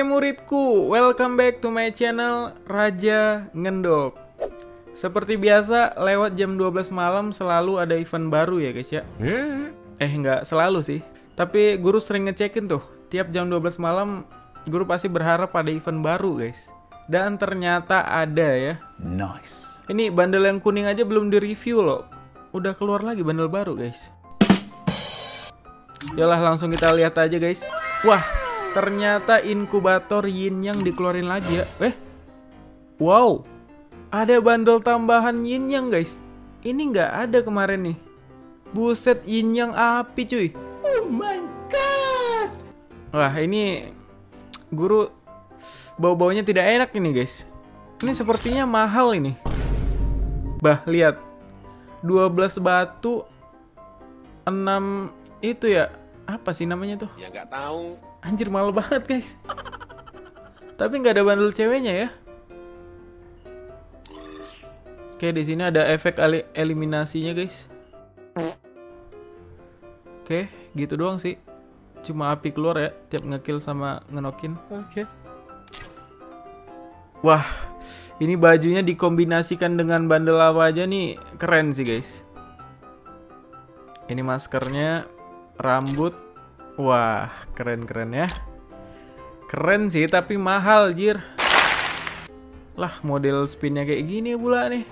Oke muridku, welcome back to my channel Raja Ngendok. Seperti biasa, lewat jam 12 malam selalu ada event baru ya guys ya? Eh. Nggak selalu sih. Tapi guru sering ngecekin tuh Tiap jam 12 malam, guru pasti berharap ada event baru guys. Dan ternyata ada ya. Nice. Ini bandel yang kuning aja belum di-review loh. Udah keluar lagi bandel baru guys. Yalah langsung kita lihat aja guys. Wah ternyata inkubator yin yang dikeluarin lagi ya. Eh Wow. Ada bandel tambahan yin yang guys. Ini nggak ada kemarin nih. Buset yin yang api cuy. Oh my god. Wah ini Guru Bau-baunya tidak enak ini guys. Ini sepertinya mahal ini. Bah lihat. 12 batu 6 itu ya. Apa sih namanya tuh? Ya nggak tahu. Anjir mahal banget guys. Tapi nggak ada bandul ceweknya ya. Oke di sini ada efek eliminasinya guys. Oke gitu doang sih. Cuma api keluar ya tiap ngekill sama ngenokin. Oke. Wah ini bajunya dikombinasikan dengan bandel apa aja nih keren sih guys. Ini maskernya, rambut, wah keren-keren ya. Keren sih tapi mahal jir. Lah model spinnya kayak gini pula nih.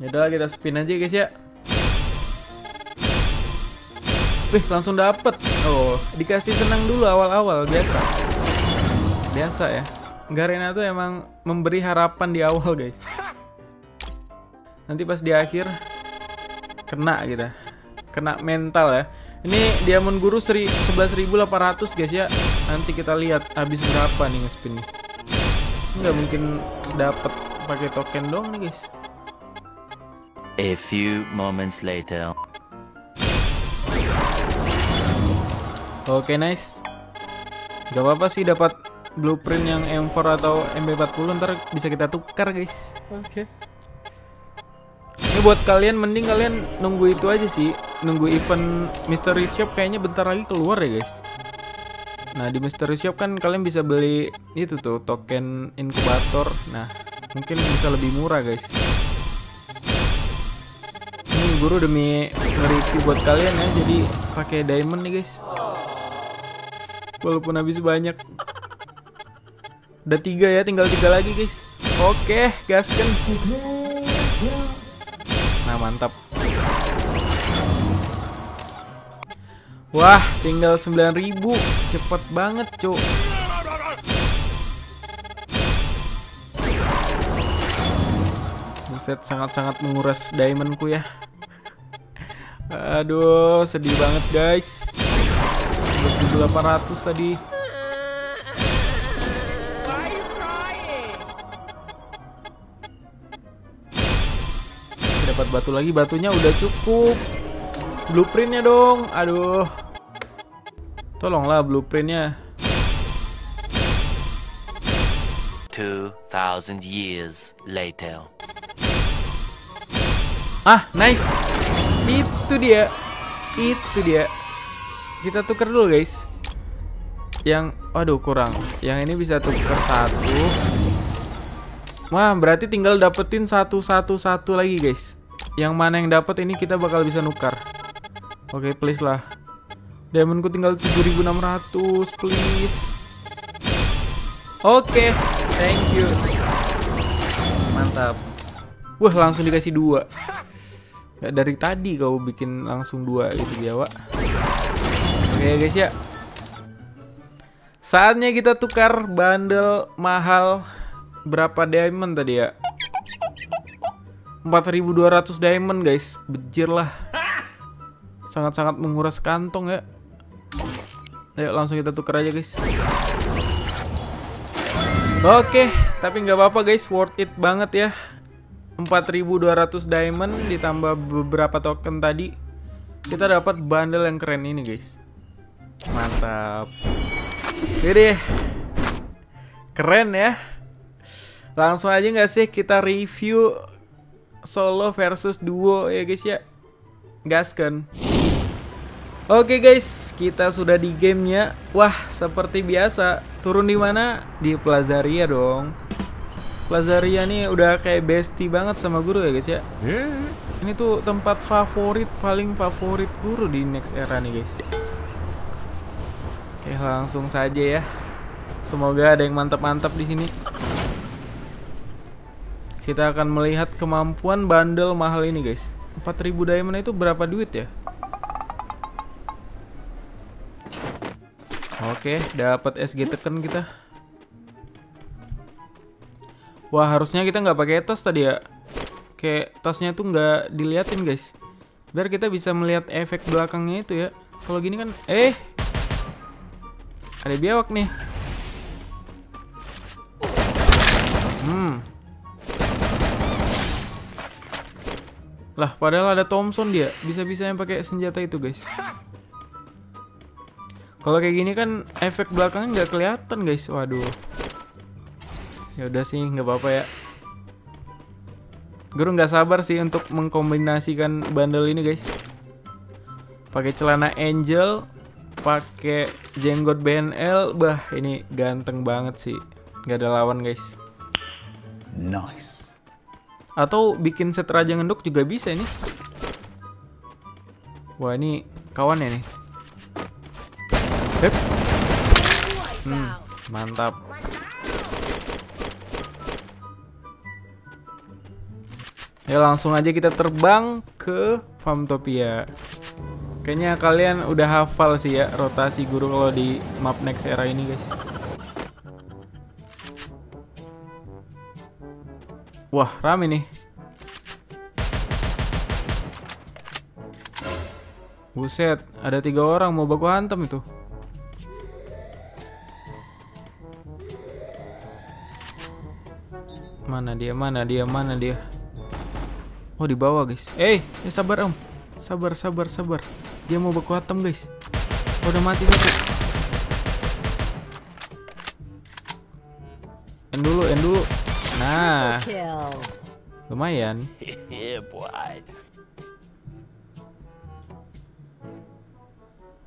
Yaudah kita spin aja guys ya. Wih langsung dapet. Oh dikasih senang dulu awal-awal biasa. Biasa ya. Garena tuh emang memberi harapan di awal guys. Nanti pas di akhir kena kita. Kena mental ya. Ini diamond guru seri 11.800 guys ya. Nanti kita lihat habis berapa nih ngespin nih. Nggak mungkin dapat pakai token dong nih guys. A few moments later. Oke nice. Gak apa-apa sih dapat blueprint yang M4 atau MB40 ntar bisa kita tukar guys. Oke. Ini buat kalian mending kalian nunggu itu aja sih, nunggu event Mystery Shop kayaknya bentar lagi keluar ya guys. Nah di Mystery Shop kan kalian bisa beli itu tuh token inkubator. Nah mungkin bisa lebih murah guys. Ini guru demi nge-review buat kalian ya, jadi pakai diamond nih guys. Walaupun habis banyak. Udah tiga ya, tinggal tiga lagi guys. Oke, gaskan. Nah mantap. Wah, tinggal 9000 Cepet banget, cuk. Buset, sangat-sangat menguras diamondku ya. Aduh, sedih banget guys. 2800 tadi. Dapat batu lagi, batunya udah cukup. Blueprintnya dong, aduh. Tolonglah blueprintnya. 2,000 years later. Ah, nice. Itu dia. Itu dia. Kita tuker dulu, guys. Yang aduh kurang. Yang ini bisa tuker satu. Wah, berarti tinggal dapetin satu satu satu lagi, guys. Yang mana yang dapat ini kita bakal bisa nukar. Oke, please lah. Diamondku tinggal 7600, please. Oke, thank you. Mantap. Wah, langsung dikasih dua. Gak dari tadi kau bikin langsung dua gitu ya, Wak. Oke guys ya. Saatnya kita tukar bundle mahal berapa diamond tadi ya? 4200 diamond guys. Bejir lah. Sangat-sangat menguras kantong ya. Ayo langsung kita tukar aja guys. Oke, tapi nggak apa-apa guys, worth it banget ya. 4200 diamond ditambah beberapa token tadi. Kita dapat bundle yang keren ini guys. Mantap. Deh. Keren ya. Langsung aja nggak sih kita review solo versus duo ya guys ya. Gaskan. Oke guys, kita sudah di gamenya. Wah, seperti biasa, turun di mana? Di Plazaria dong. Plazaria nih udah kayak bestie banget sama guru ya guys ya. Ini tuh tempat favorit paling favorit guru di next era nih guys. Oke, langsung saja ya. Semoga ada yang mantap-mantap di sini. Kita akan melihat kemampuan bandel mahal ini guys. 4000 diamond itu berapa duit ya? Oke, dapat SG teken kita. Wah, harusnya kita nggak pakai tas tadi ya. Kayak tasnya tuh nggak diliatin guys. Biar kita bisa melihat efek belakangnya itu ya. Kalau gini kan, eh, ada biawak nih. Hmm. Lah, padahal ada Thompson dia. Bisa-bisa yang pakai senjata itu guys. Kalau kayak gini kan efek belakangnya nggak kelihatan guys. Waduh. Ya udah sih nggak apa-apa ya. Guru nggak sabar sih untuk mengkombinasikan bandel ini guys. Pakai celana Angel, pakai jenggot BNL, bah ini ganteng banget sih. Nggak ada lawan guys. Nice. Atau bikin set raja ngendok juga bisa ini. Wah ini kawan ya nih. Hep. Hmm, mantap. Ya langsung aja kita terbang ke Famtopia. Kayaknya kalian udah hafal sih ya rotasi guru kalau di map next era ini guys. Wah rame nih. Buset, ada tiga orang mau baku hantam itu. Mana dia? Mana dia? Mana dia? Oh di bawah guys. Eh, eh sabar om. Sabar, sabar, sabar. Dia mau baku hantam guys. Oh, udah mati satu. End dulu, end dulu. Nah, lumayan.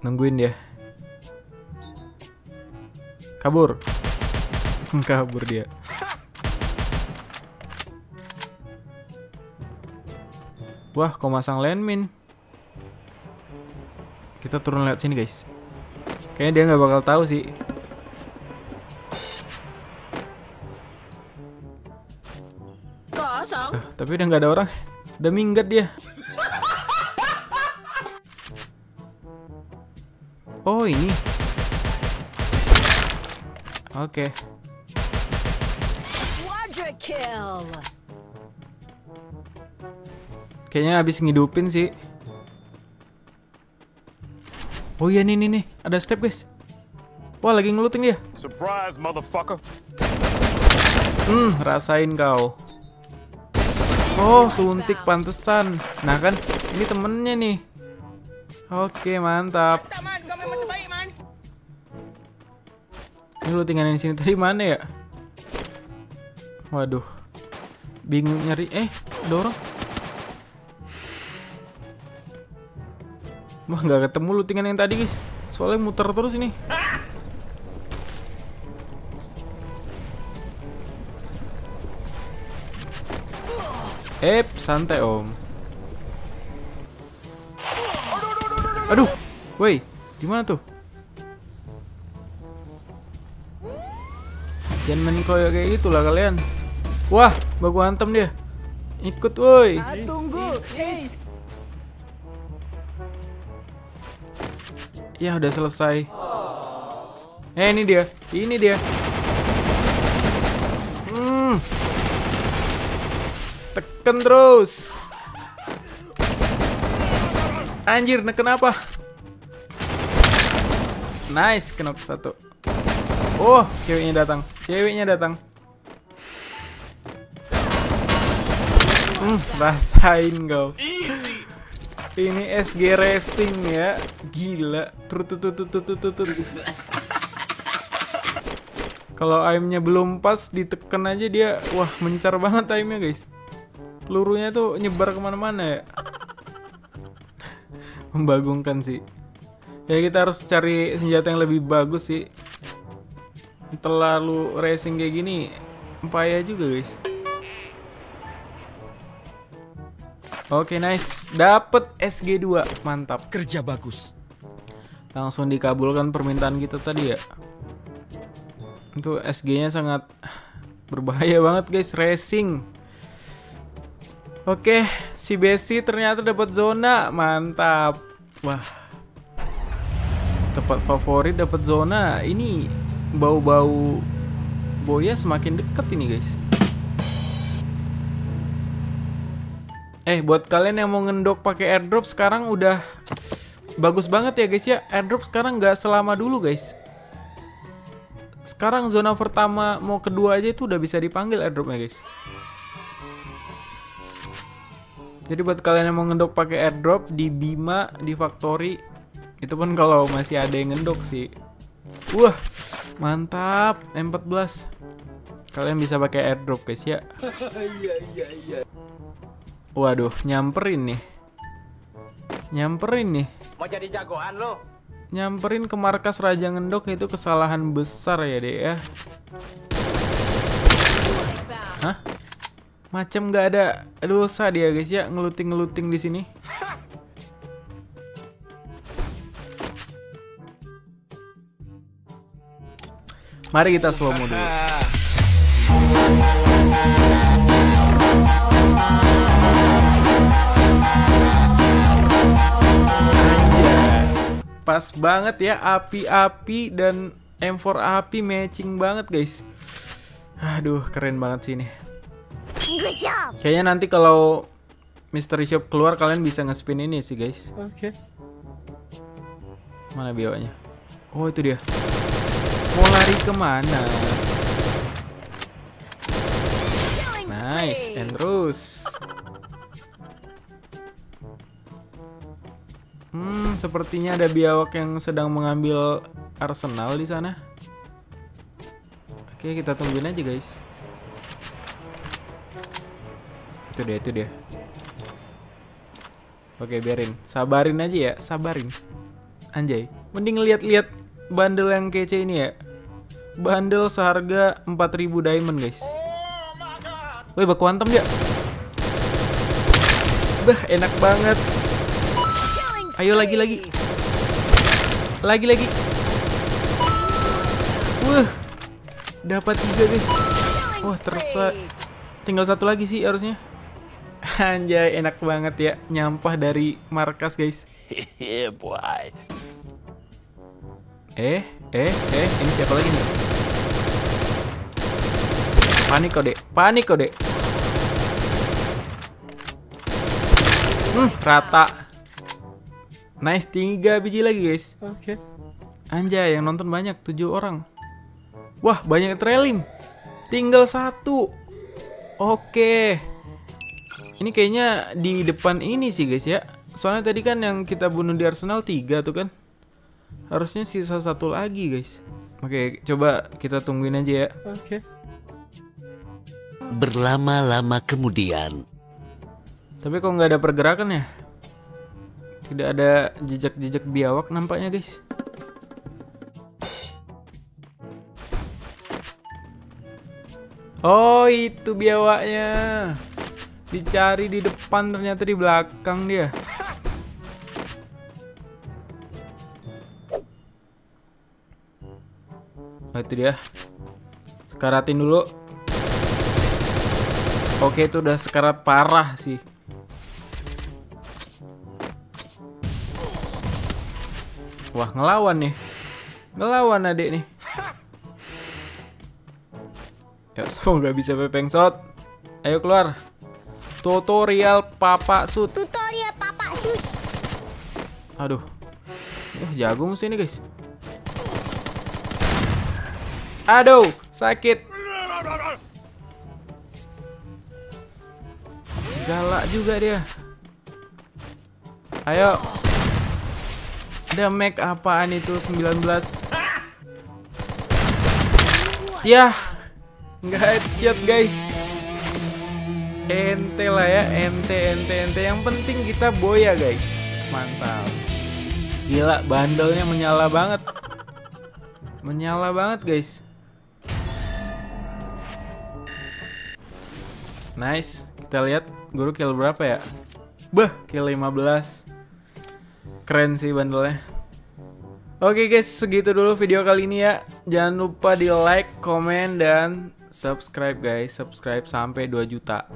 Nungguin dia. Kabur. Kabur dia. Wah, kok masang landmine? Kita turun lewat sini, guys. Kayaknya dia nggak bakal tahu sih. Kosong. Ah, tapi udah nggak ada orang. Udah minggat dia. Oh ini. Oke. Quadra kill. Kayaknya habis ngidupin sih. Oh iya nih nih nih, ada step guys. Wah lagi ngeluting dia. Surprise, motherfucker. Hmm, rasain kau. Oh, suntik pantesan. Nah kan, ini temennya nih. Oke, mantap. Ini lu tinggalin di sini tadi mana ya? Waduh. Bingung nyari. Eh, dorong. Wah, nggak ketemu lu tinggal yang tadi, guys. Soalnya muter terus ini. Ep, santai om. Aduh, woi, gimana tuh? Jangan main koyo kayak gitu lah kalian. Wah, baku hantem dia. Ikut woi. Tunggu, hey. Ya udah selesai. Eh ini dia, ini dia. Hmm. Tekan terus. Anjir, neken apa? Nice, kena satu. Oh, ceweknya datang. Ceweknya datang. Hmm, rasain kau. Ini SG Racing ya, gila. Kalau aimnya belum pas ditekan aja dia wah mencar banget aimnya guys. Pelurunya tuh nyebar ke mana-mana ya. Membagongkan sih. Ya kita harus cari senjata yang lebih bagus sih. Terlalu racing kayak gini payah juga guys. Oke nice, dapet SG2 mantap. Kerja bagus. Langsung dikabulkan permintaan kita tadi ya. Itu SG-nya sangat berbahaya banget guys, racing. Oke, si Besi ternyata dapat zona, mantap. Wah. Tempat favorit dapat zona. Ini bau-bau boya semakin dekat ini guys. Eh, buat kalian yang mau ngendok pakai airdrop sekarang udah bagus banget ya guys ya. Airdrop sekarang nggak selama dulu guys. Sekarang zona pertama mau kedua aja itu udah bisa dipanggil airdropnya guys. Jadi buat kalian yang mau ngendok pakai airdrop di Bima, di Factory, itu pun kalau masih ada yang ngendok sih. Wah, mantap M14. Kalian bisa pakai airdrop guys ya. Waduh, nyamperin nih. Nyamperin nih. Mau jadi jagoan lo? Nyamperin ke markas Raja Ngendok itu kesalahan besar ya dek ya. Hah? Macam nggak ada dosa dia guys ya ngeluting-ngeluting di sini. Mari kita slow mo dulu. Pas banget ya api-api dan M4 api matching banget guys. Aduh keren banget sih ini. Kayaknya nanti kalau Mystery Shop keluar kalian bisa nge-spin ini sih guys. Oke. Mana biawanya? Oh itu dia. Mau lari ke mana? Nice, and terus. Hmm, sepertinya ada biawak yang sedang mengambil arsenal di sana. Oke, kita tungguin aja, guys. Itu dia, itu dia. Oke, biarin. Sabarin aja ya, sabarin. Anjay, mending lihat-lihat bundle yang kece ini ya. Bundle seharga 4000 diamond, guys. Wih, baku hantam dia. Bah, enak banget. Ayo lagi lagi. Lagi lagi. Wah. Dapat tiga guys. Wah, terasa tinggal satu lagi sih harusnya. Anjay, enak banget ya nyampah dari markas guys. boy. Eh, eh, eh, ini siapa lagi nih? Panik kok, Dek. Panik kok, Dek. Hmm, rata. Nice, tiga biji lagi, guys. Oke. Anjay, yang nonton banyak, tujuh orang. Wah, banyak yang trailing. Tinggal satu. Oke. Ini kayaknya di depan ini sih, guys ya. Soalnya tadi kan yang kita bunuh di Arsenal tiga tuh kan. Harusnya sisa satu lagi, guys. Oke, coba kita tungguin aja ya. Oke. Berlama-lama kemudian. Tapi kok nggak ada pergerakan ya? Tidak ada jejak-jejak biawak nampaknya guys. Oh itu biawaknya. Dicari di depan ternyata di belakang dia. Oh itu dia. Sekaratin dulu. Oke itu udah sekarat parah sih. Wah ngelawan nih. Ngelawan adik nih. Ya semoga bisa pepeng shot Ayo keluar. Tutorial papa shoot Tutorial Papa Shoot. Aduh. Wah jagung sih ini guys. Aduh sakit. Galak juga dia. Ayo Damage apaan itu 19 Ya, nggak headshot guys. Ente lah ya, ente, ente, ente. Yang penting kita boya guys. Mantap. Gila, bandelnya menyala banget. Menyala banget guys. Nice. Kita lihat guru kill berapa ya? Bah, kill 15. Keren sih bandelnya. Oke guys, segitu dulu video kali ini ya. Jangan lupa di like, komen, dan subscribe guys. Subscribe sampai 2 juta.